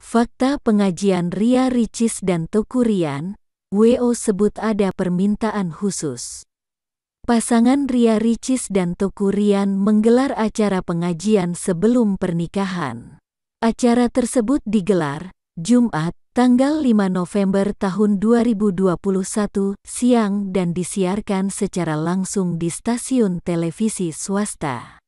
Fakta pengajian Ria Ricis dan Teguh Rian, WO sebut ada permintaan khusus. Pasangan Ria Ricis dan Teguh Rian menggelar acara pengajian sebelum pernikahan. Acara tersebut digelar Jumat, tanggal 5 November tahun 2021 siang dan disiarkan secara langsung di stasiun televisi swasta.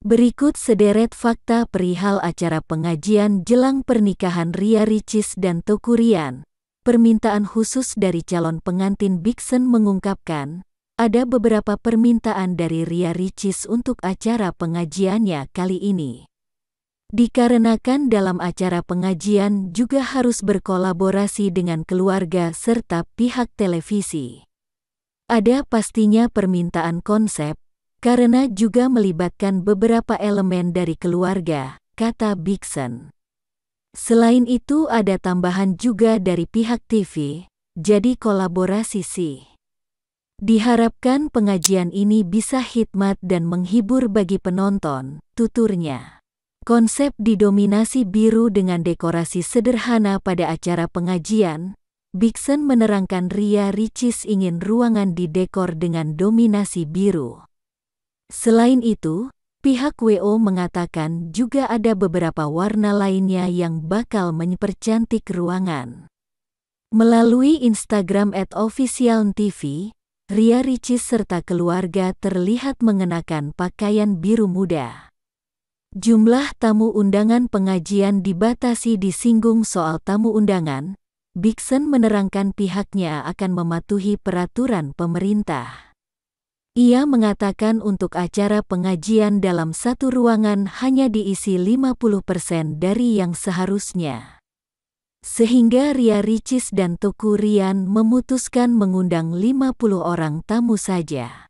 Berikut sederet fakta perihal acara pengajian jelang pernikahan Ria Ricis dan Tokurian. Permintaan khusus dari calon pengantin Bixen mengungkapkan, ada beberapa permintaan dari Ria Ricis untuk acara pengajiannya kali ini. Dikarenakan dalam acara pengajian juga harus berkolaborasi dengan keluarga serta pihak televisi. Ada pastinya permintaan konsep, karena juga melibatkan beberapa elemen dari keluarga, kata Bixen. Selain itu ada tambahan juga dari pihak TV, jadi kolaborasi sih. Diharapkan pengajian ini bisa hikmat dan menghibur bagi penonton, tuturnya. Konsep didominasi biru dengan dekorasi sederhana pada acara pengajian. Bixen menerangkan Ria Ricis ingin ruangan didekor dengan dominasi biru. Selain itu, pihak WO mengatakan juga ada beberapa warna lainnya yang bakal mempercantik ruangan. Melalui Instagram at TV, Ria Ricis serta keluarga terlihat mengenakan pakaian biru muda. Jumlah tamu undangan pengajian dibatasi disinggung soal tamu undangan, Bixen menerangkan pihaknya akan mematuhi peraturan pemerintah. Ia mengatakan untuk acara pengajian dalam satu ruangan hanya diisi 50% dari yang seharusnya. Sehingga Ria Ricis dan Toku Rian memutuskan mengundang 50 orang tamu saja.